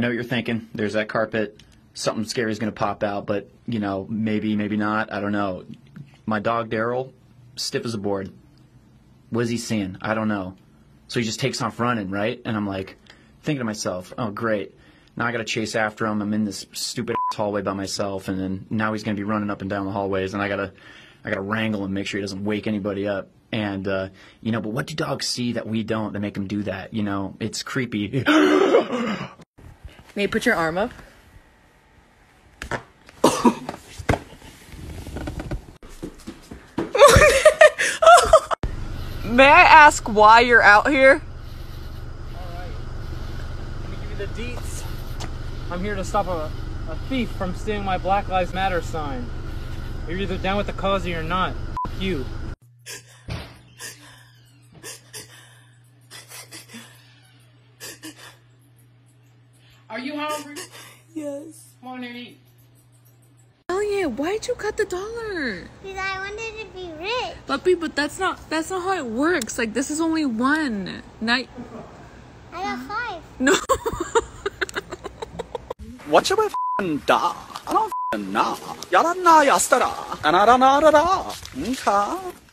know what you're thinking. There's that carpet. Something scary is going to pop out, but, you know, maybe, maybe not. I don't know. My dog, Daryl, stiff as a board. What is he seeing? I don't know. So he just takes off running, right? And I'm like, thinking to myself, oh, great. Now I got to chase after him. I'm in this stupid hallway by myself, and then now he's going to be running up and down the hallways, and I got to, I got to wrangle him, make sure he doesn't wake anybody up. And uh, you know, but what do dogs see that we don't that make them do that? You know, it's creepy. May put your arm up. May I ask why you're out here? Alright. Let me give you the deets. I'm here to stop a, a thief from stealing my Black Lives Matter sign. You're either down with the cause or you're not. F you. Are you hungry? Yes. Come on and eat. Oh, Elliot, why'd you cut the dollar? Because I wanted to be rich. Puppy, but that's not that's not how it works. Like this is only one. Not I got five. no. Watch your f***ing da. I don't f***ing know. Yara na yastara. Anara na ra ra. Okay.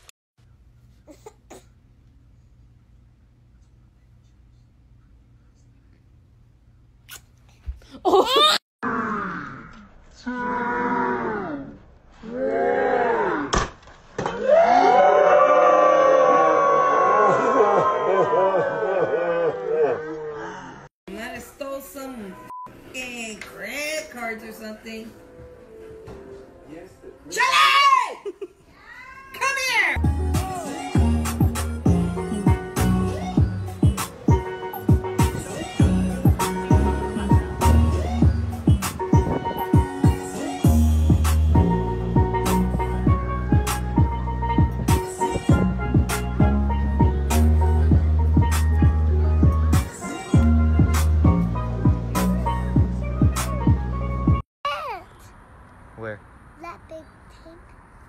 F***ing credit cards or something. Yes, Charlie! Come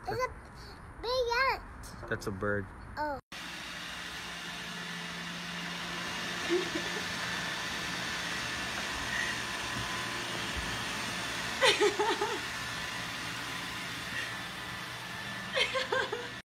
It's a big ant. That's a bird. Oh.